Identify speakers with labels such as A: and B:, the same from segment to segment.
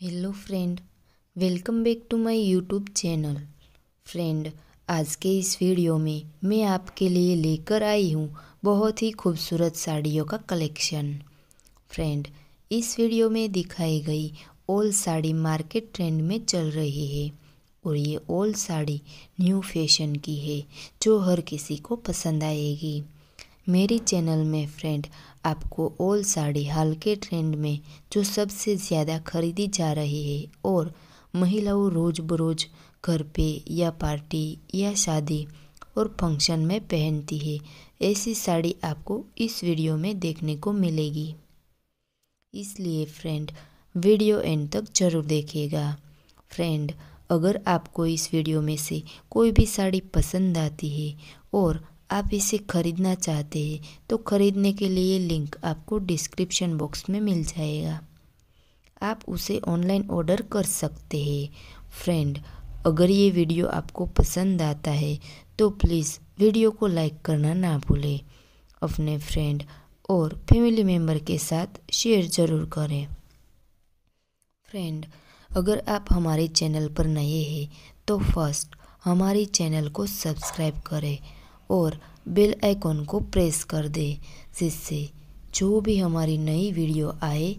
A: Hello friend welcome back to my YouTube channel friend आज के इस वीडियो में मैं आपके लिए लेकर आई हूँ बहुत ही खूबसूरत साड़ियों का कलेक्शन फ्रेंड इस वीडियो में दिखाई गई ओल्ड साड़ी मार्केट ट्रेंड में चल रही है और ये ओल्ड साड़ी न्यू फ़ैशन की है, जो हर किसी को पसंद आएगी। मेरी चैनल में फ्रेंड, आपको ओल साड़ी हाल के ट्रेंड में, जो सबसे ज़्यादा खरीदी जा रही है, और महिलाओं रोज़ बरोज़ घर पे या पार्टी या शादी और फ़ंक्शन में पहनती है, ऐसी साड़ी आपको इस वीडियो में देखने को मिलेगी। इसलिए फ्रेंड, वीडियो एंड तक ज़रूर देखिएगा। फ्रेंड, अगर आपको इस वीडियो में से कोई भी साड़ी पसंद आती है, और आप इसे ख़रीदना चाहते हैं तो ख़रीदने के लिए लिंक आपको डिस्क्रिप्शन बॉक्स में मिल जाएगा। आप उसे ऑनलाइन ऑर्डर कर सकते हैं। फ्रेंड, अगर ये वीडियो आपको पसंद आता है तो प्लीज़ वीडियो को लाइक करना ना भूलें। अपने फ्रेंड और फैमिली मेंबर के साथ शेयर ज़रूर करें। फ्रेंड, अगर आप हमारे चैनल पर नए हैं तो फ़र्स्ट हमारे चैनल को सब्सक्राइब करें। और बेल आइकॉन को प्रेस कर दे, जिससे जो भी हमारी नई वीडियो आए,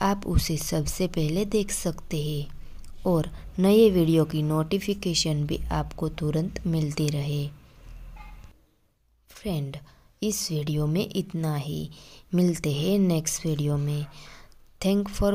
A: आप उसे सबसे पहले देख सकते हैं। और नए वीडियो की नोटिफिकेशन भी आपको तुरंत मिलती रहे। फ्रेंड इस वीडियो में इतना ही। मिलते हैं नेक्स्ट वीडियो में। Thank for